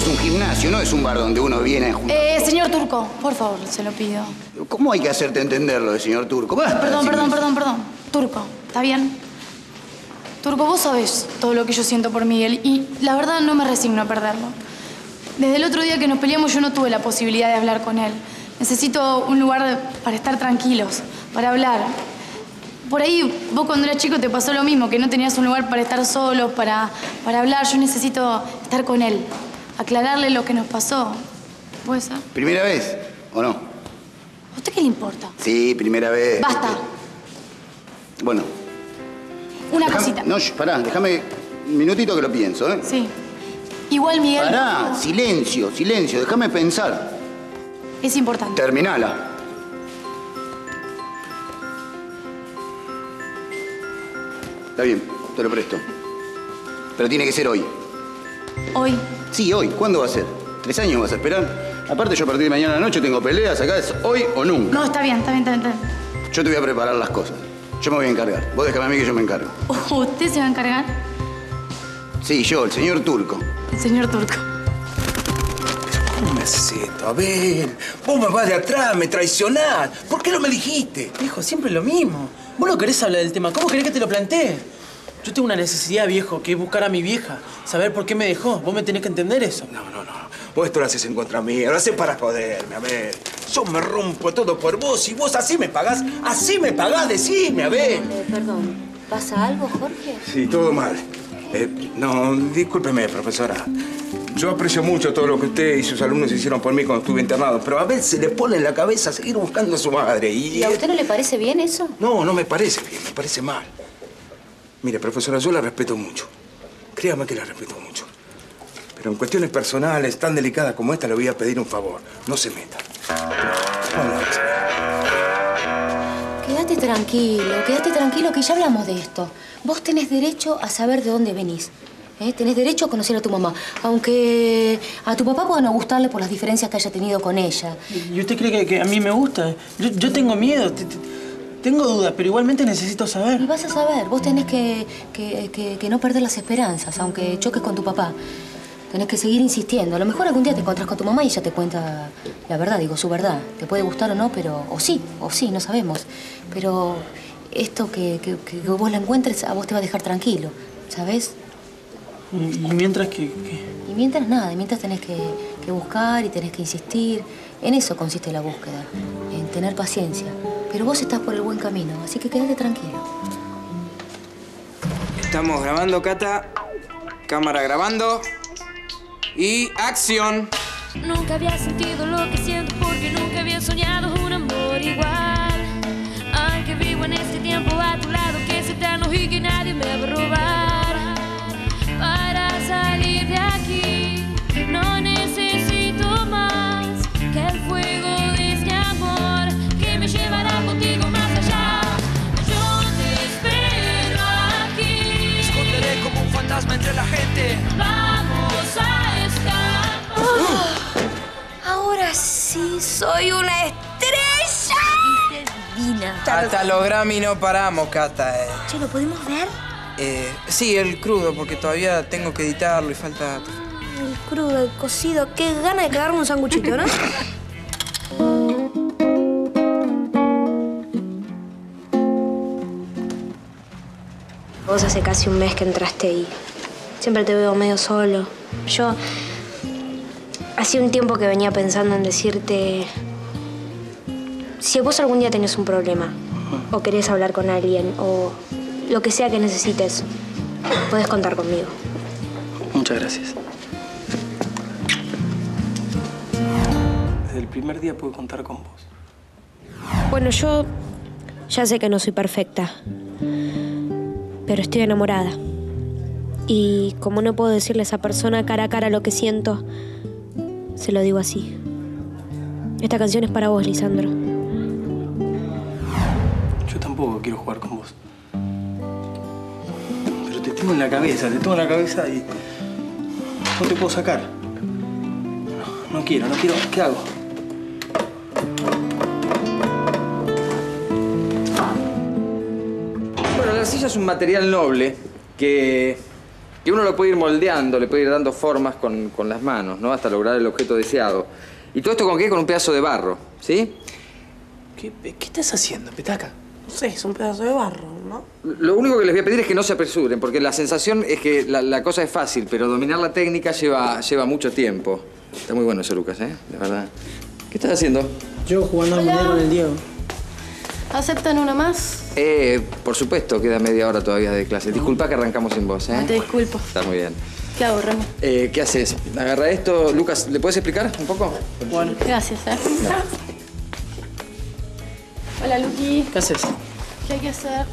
es un gimnasio, no es un bar donde uno viene a juntar. Eh, señor Turco, por favor, se lo pido. ¿Cómo hay que hacerte entenderlo, señor Turco? Basta, Perdón, perdón, eso. perdón, perdón. Turco, ¿está bien? Turco, vos sabés todo lo que yo siento por Miguel y la verdad no me resigno a perderlo. Desde el otro día que nos peleamos yo no tuve la posibilidad de hablar con él. Necesito un lugar para estar tranquilos, para hablar. Por ahí, vos cuando eras chico te pasó lo mismo, que no tenías un lugar para estar solos, para, para hablar. Yo necesito estar con él, aclararle lo que nos pasó. ¿Puede ser? ¿Primera vez o no? ¿A usted qué le importa? Sí, primera vez. Basta. Bueno. Una cosita. No, pará, déjame un minutito que lo pienso, ¿eh? Sí. Igual, Miguel. Pará, silencio, silencio, déjame pensar. Es importante. Terminala. Está bien, te lo presto. Pero tiene que ser hoy. Hoy. Sí, hoy. ¿Cuándo va a ser? ¿Tres años vas a esperar? Aparte, yo a partir de mañana a la noche tengo peleas. Acá es hoy o nunca. No, está bien, está bien, está bien. Está bien. Yo te voy a preparar las cosas. Yo me voy a encargar. Vos déjame a mí que yo me encargo. ¿Usted se va a encargar? Sí, yo, el señor Turco. El señor Turco. ¿Cómo me haces esto? A ver, vos me vas de atrás, me traicionás. ¿Por qué no me dijiste? Viejo, siempre lo mismo. Vos no querés hablar del tema. ¿Cómo querés que te lo plantee? Yo tengo una necesidad, viejo, que es buscar a mi vieja. Saber por qué me dejó. Vos me tenés que entender eso. No, no, no. Vos esto lo haces en contra mía, lo haces para joderme, a ver. Yo me rompo todo por vos y vos así me pagás, así me pagás, decime, a ver. Perdón, ¿pasa algo, Jorge? Sí, todo mal. Eh, no, discúlpeme, profesora. Yo aprecio mucho todo lo que usted y sus alumnos hicieron por mí cuando estuve internado, pero a veces se le pone en la cabeza seguir buscando a su madre y... ¿Y a usted no le parece bien eso? No, no me parece bien, me parece mal. Mire, profesora, yo la respeto mucho. Créame que la respeto mucho. Pero en cuestiones personales tan delicadas como esta le voy a pedir un favor. No se meta. No. Quédate tranquilo, quédate tranquilo que ya hablamos de esto. Vos tenés derecho a saber de dónde venís. ¿eh? Tenés derecho a conocer a tu mamá. Aunque a tu papá pueda no gustarle por las diferencias que haya tenido con ella. ¿Y usted cree que, que a mí me gusta? Yo, yo tengo miedo, te- te- tengo dudas, pero igualmente necesito Y saber. vas a saber, vos tenés que, que- que- que no perder las esperanzas, aunque choques con tu papá. Tenés que seguir insistiendo. A lo mejor algún día te encontrás con tu mamá y ella te cuenta la verdad, digo, su verdad. Te puede gustar o no, pero... O sí, o sí, no sabemos. Pero esto que, que- que vos la encuentres a vos te va a dejar tranquilo, ¿sabes? Y, y mientras que, que- Y mientras nada, y mientras tenés que, que buscar y tenés que insistir. En eso consiste la búsqueda, en tener paciencia. Pero vos estás por el buen camino, así que quédate tranquilo. Estamos grabando, Cata. Cámara grabando. Y acción. Nunca había sentido lo que siento porque nunca había soñado un amor igual. Aunque vivo en este tiempo a tu lado que es eterno y que nadie soy una estrella. Divina. Hasta los Grammy no paramos, Cata. eh. Che, ¿lo podemos ver? Eh, sí, el crudo, porque todavía tengo que editarlo y falta... El crudo, el cocido. Qué gana de cagarme un sanguchito, ¿no? Vos hace casi un mes que entraste y siempre te veo medio solo. Yo hacía un tiempo que venía pensando en decirte, si vos algún día tenés un problema o querés hablar con alguien o lo que sea que necesites, puedes contar conmigo. Muchas gracias. Desde el primer día pude contar con vos. Bueno, yo ya sé que no soy perfecta, pero estoy enamorada. Y como no puedo decirle a esa persona cara a cara lo que siento, se lo digo así. Esta canción es para vos, Lisandro. Yo tampoco quiero jugar con vos. Pero te tengo en la cabeza, te tengo en la cabeza y no te puedo sacar. No, no quiero, no quiero. ¿Qué hago? Bueno, la arcilla es un material noble que que uno lo puede ir moldeando, le puede ir dando formas con, con las manos, ¿no? Hasta lograr el objeto deseado. ¿Y todo esto con qué? Con un pedazo de barro, ¿sí? ¿Qué, qué estás haciendo, petaca? No sé, es un pedazo de barro, ¿no? Lo único que les voy a pedir es que no se apresuren, porque la sensación es que la, la cosa es fácil, pero dominar la técnica lleva, lleva mucho tiempo. Está muy bueno eso, Lucas, ¿eh? De verdad. ¿Qué estás haciendo? Yo jugando al mundial con el Diego. ¿Aceptan una más? Eh, por supuesto, queda media hora todavía de clase. Disculpa que arrancamos sin vos, ¿eh? No te disculpo. Está muy bien. ¿Qué hago, Remy? Eh, ¿Qué haces? Agarra esto. Lucas, ¿le puedes explicar un poco? Bueno. Gracias, ¿eh? Hola, Luqui. ¿Qué haces? ¿Qué hay que hacer?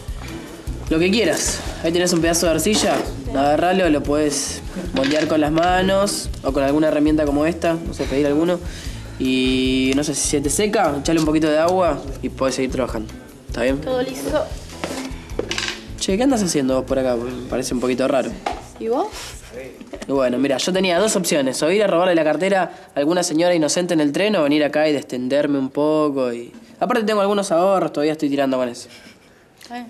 Lo que quieras. Ahí tenés un pedazo de arcilla. Agarralo, lo puedes moldear con las manos o con alguna herramienta como esta. No sé, pedir alguno. Y no sé, si se te seca, echale un poquito de agua y podés seguir trabajando. ¿Está bien? Todo listo. Che, ¿qué andas haciendo vos por acá? Me parece un poquito raro. ¿Y vos? Y bueno, mira, yo tenía dos opciones. O ir a robarle la cartera a alguna señora inocente en el tren o venir acá y destenderme un poco y... Aparte tengo algunos ahorros, todavía estoy tirando con eso.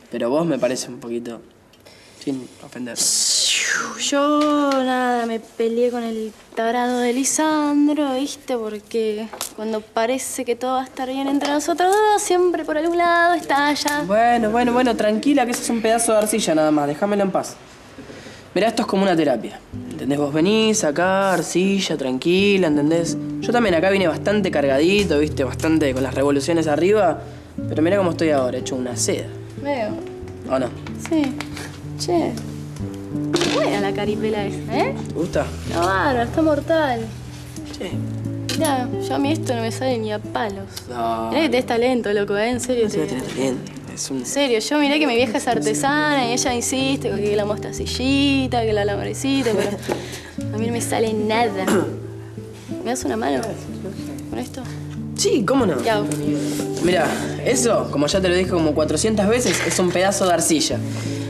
Pero vos me parece un poquito... Sin ofender. Yo, nada, me peleé con el tarado de Lisandro, ¿viste? Porque cuando parece que todo va a estar bien entre nosotros dos, siempre por algún lado estalla. Bueno, bueno, bueno, tranquila que eso es un pedazo de arcilla nada más, déjamelo en paz. Mirá, esto es como una terapia. ¿Entendés? Vos venís acá, arcilla, tranquila, ¿entendés? Yo también acá vine bastante cargadito, viste, bastante con las revoluciones arriba. Pero mirá cómo estoy ahora, hecho una seda. Veo. ¿O no? Sí. Che. Buena la caripela esa, ¿eh? ¿Te gusta? No, bárbaro, está mortal. Che. Mirá, yo a mí esto no me sale ni a palos. No. Mirá que tenés talento, loco, ¿eh? En serio. Sí, te- tenés talento. Es un... En serio, yo miré que mi vieja es artesana y ella insiste con que la mostacillita, que la alambrecita, pero a mí no me sale nada. ¿Me das una mano? ¿Con esto? Sí, ¿cómo no? ¿Qué hago? Mira, eso, como ya te lo dije como 400 veces, es un pedazo de arcilla.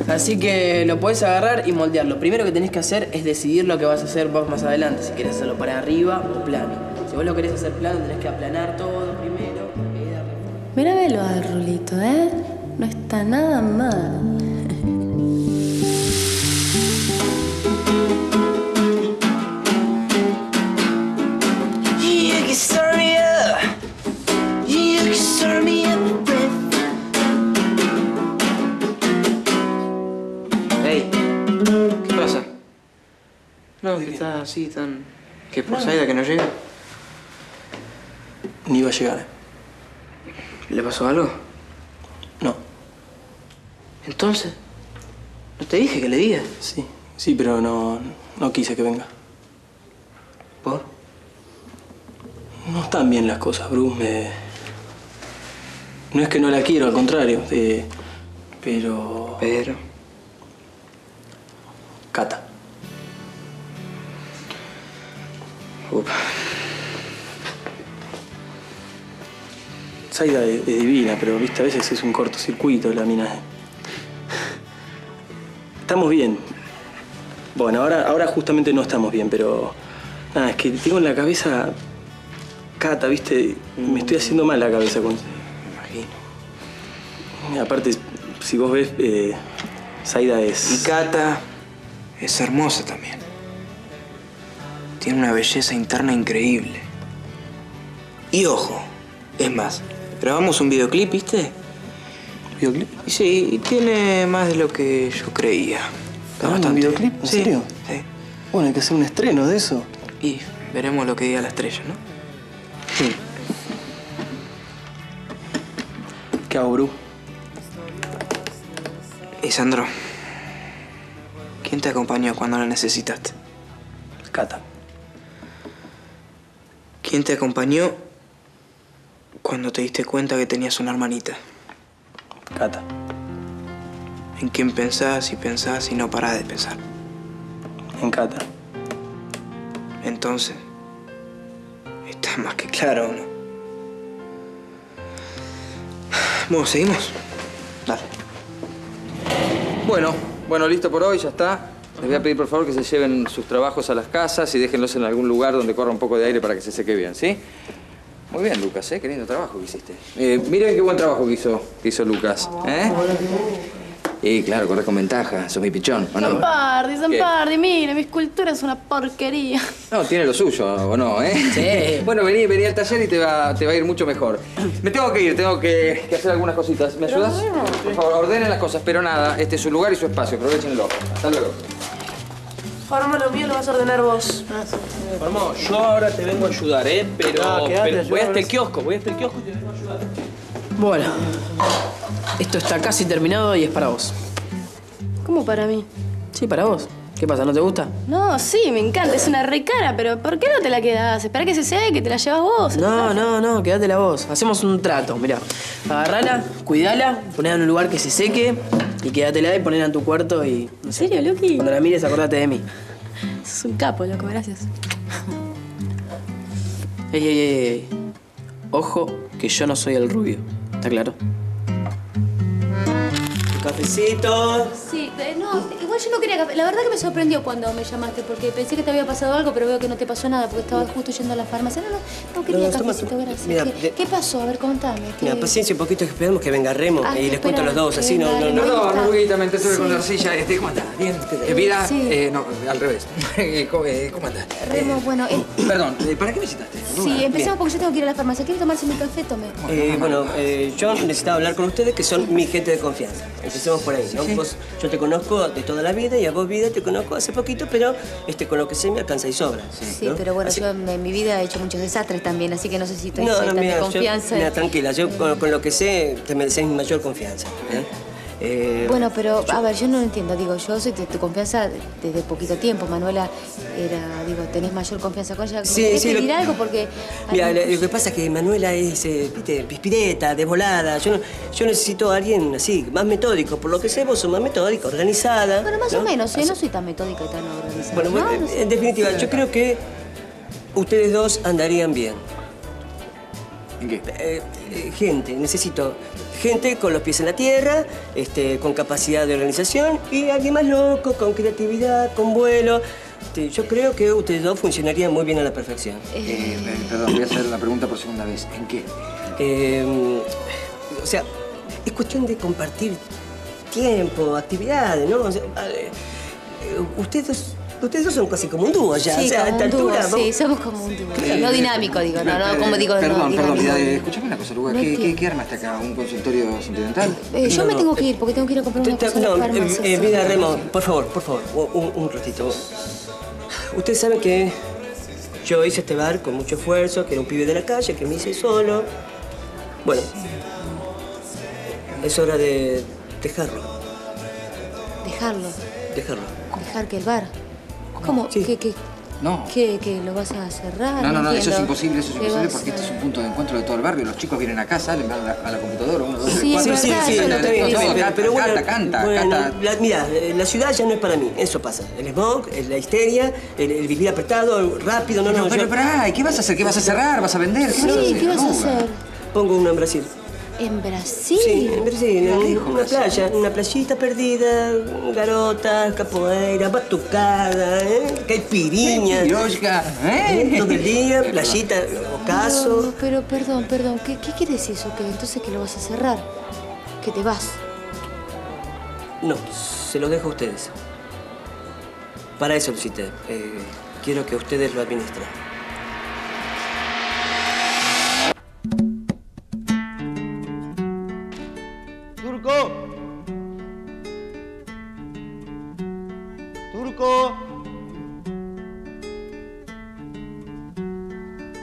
Así que lo puedes agarrar y moldear. Lo primero que tenés que hacer es decidir lo que vas a hacer vos más adelante. Si quieres hacerlo para arriba o plano. Si vos lo querés hacer plano, tenés que aplanar todo primero. darle Míramelo al rulito, ¿eh? No está nada mal. No, que está así tan... ¿Qué por Saida que no llega? Ni iba a llegar. ¿Le pasó algo? No. Entonces, ¿no te dije que le digas? Sí, sí, pero no, no quise que venga. ¿Por? No están bien las cosas, Bruce. Me... No es que no la quiero, al contrario. eh, pero... Pero... Cata. Upa. Zaida es, divina, pero viste, a veces es un cortocircuito la mina. Estamos bien. Bueno, ahora, ahora justamente no estamos bien, pero. Nada, es que tengo en la cabeza. Cata, viste, me estoy haciendo mal la cabeza con. imagino. Aparte, si vos ves, eh, Zaida Y es. Cata es hermosa también. Tiene una belleza interna increíble. Y ojo, es más, grabamos un videoclip, ¿viste? ¿Videoclip? Y sí, y tiene más de lo que yo creía. Está ¿Ah, un videoclip? ¿En Sí, serio? Sí. Bueno, hay que hacer un estreno de eso. Y veremos lo que diga la estrella, ¿no? ¿Qué hago, Bru? Y Sandro, ¿quién te acompañó cuando la necesitaste? Cata. ¿Quién te acompañó cuando te diste cuenta que tenías una hermanita? Cata. ¿En quién pensás y pensás y no parás de pensar? En Cata. Entonces, está más que claro, ¿no? Bueno, ¿seguimos? Dale. Bueno, bueno, listo por hoy, ya está. Les voy a pedir por favor que se lleven sus trabajos a las casas y déjenlos en algún lugar donde corra un poco de aire para que se seque bien, ¿sí? Muy bien, Lucas, ¿eh? Qué lindo trabajo que hiciste. Eh, miren qué buen trabajo que hizo, que hizo Lucas, ¿eh? Y claro, corres con ventaja. Sos mi pichón, ¿o no? Zampardi. Zampardi, mira, mi escultura es una porquería. No, tiene lo suyo, ¿o no, eh? Sí. Bueno, vení, vení al taller y te va, te va a ir mucho mejor. Me tengo que ir, tengo que, que hacer algunas cositas. ¿Me ayudas? Por favor, ordenen las cosas, pero nada, este es su lugar y su espacio. Aprovechenlo. Hasta luego. Formo, lo mío lo vas a ordenar vos. Formo, yo ahora te vengo a ayudar, ¿eh? Pero, No, quédate, pero voy hasta el kiosco, voy hasta el kiosco y te vengo a ayudar. Bueno, esto está casi terminado y es para vos. ¿Cómo para mí? Sí, para vos. ¿Qué pasa? ¿No te gusta? No, sí, me encanta, es una recara, pero ¿por qué no te la quedas? Espera que se seque, te la llevas vos. No, no, no, quédatela vos. Hacemos un trato, mirá. Agarrala, cuidala, ponela en un lugar que se seque y quédatela y ponela en tu cuarto y... ¿En serio, Luqui? Cuando la mires, acordate de mí. Sos un capo, loco, gracias. Ey, ey, ey, ey. Ojo que yo no soy el rubio. ¿Está claro? Un cafecito. Sí, eh, no, igual yo no quería café. La verdad que me sorprendió cuando me llamaste, porque pensé que te había pasado algo, pero veo que no te pasó nada, porque estabas justo yendo a la farmacia. No, no, no quería No, cafecito, toma. gracias. Mira, ¿Qué, de- qué pasó? A ver, contame. ¿qué- Mira, paciencia un poquito que esperamos que venga Remo Ah, y que les cuento a los dos, así que no, no, no. No, no, estuve Sí. con la arcilla. Este, ¿Cómo andás? Bien. Eh, vida, Sí. eh, no, al revés. Eh, ¿Cómo, eh, ¿Cómo andás? Remo, bueno, eh, Perdón, eh, ¿para qué me citaste? sí, empecemos porque yo tengo que ir a la farmacia. ¿Quiere tomarse mi café? Tome. Eh, bueno, eh, yo necesitaba hablar con ustedes que son mi gente de confianza. Empecemos por ahí, ¿no? Vos- yo te conozco de toda la vida y a vos, vida, te conozco hace poquito, pero este, con lo que sé me alcanza y sobra. Sí, ¿no? pero bueno, Así- yo en, mi vida he hecho muchos desastres también, así que no sé si estoy No, no, tan mira, de yo- confianza. mira, tranquila, yo con, con lo que sé te mereces mi mayor confianza. ¿eh? Eh, Bueno, pero a ver, yo no lo entiendo. Digo, yo soy de tu confianza desde poquito tiempo. Manuela era, digo, tenés mayor confianza con ella. ¿Me Sí, querés sí, lo- algo? Porque. Mira, lo lo que pasa es que Manuela es, eh, viste, pispireta, desvolada. Yo, no- yo necesito a alguien así, más metódico. Por lo que sé, vos sos más metódica, organizada. Bueno, más ¿no? o menos, ¿eh? Así- No soy tan metódica y tan organizada. Bueno, ¿no? en definitiva, yo creo que ustedes dos andarían bien. ¿En qué? Eh, eh, gente, necesito gente con los pies en la tierra, este, con capacidad de organización y alguien más loco, con creatividad, con vuelo. Este, yo creo que ustedes dos funcionarían muy bien a la perfección. Eh, perdón, voy a hacer la pregunta por segunda vez. ¿En qué? Eh, o sea, es cuestión de compartir tiempo, actividades, ¿no? O sea, eh, eh, ustedes, ustedes dos son casi como un dúo ya. Sí, o sea, a como esta un dúo, altura. sí, somos como un dúo. No dinámico, digo, no, no, como digo, Perdón, no, perdón, eh, escúchame una cosa, Luga. ¿Qué, qué, qué armaste acá? ¿Un consultorio sentimental? Eh, yo No, me no, tengo que ir porque tengo que ir a comprar una cosa No, la eh, eh, mira, Remo, por favor, por favor, un, un ratito. Ustedes saben que yo hice este bar con mucho esfuerzo, que era un pibe de la calle, que me hice solo. Bueno, es hora de dejarlo, Dejarlo, dejarlo. dejar que el bar. ¿Cómo? ¿Qué, qué, No. qué, qué, lo vas a cerrar? No, no, no, eso es imposible, eso es ¿Qué imposible porque a- este es un punto de encuentro de todo el barrio. Los chicos vienen acá, salen, van a la, a la computadora, uno, dos, Sí, tres, cuatro. verdad, Sí, eso no, no está bien, pero, canta, pero bueno, canta, canta, bueno, canta. la- mira, eh, la ciudad ya no es para mí, eso pasa. El smog, la histeria, el, el vivir apretado, rápido, no, no. Pero, pero, yo- pará, ¿y qué vas a hacer? ¿Qué vas a cerrar? ¿Vas a vender? ¿Qué vas a Sí, hacer? ¿qué vas a hacer? Pongo uno en Brasil. ¿En Brasil? Sí, en Brasil, en una playa, una playita perdida, garotas, capoeira, batucada, ¿eh? caipiriña. Pirosca, ¿eh? Todo el día, playita, ocaso. No, pero perdón, perdón, ¿qué, qué quiere decir eso? ¿Que entonces que lo vas a cerrar? ¿Que te vas? No, se lo dejo a ustedes. Para eso lo cité. Eh, quiero que ustedes lo administren. ¡Turco!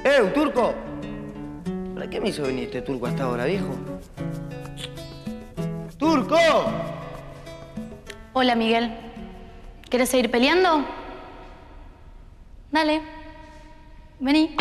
¡Eh, turco! ¿Para qué me hizo venir este turco hasta ahora, viejo? ¡Turco! Hola, Miguel. ¿Quieres seguir peleando? Dale. Vení.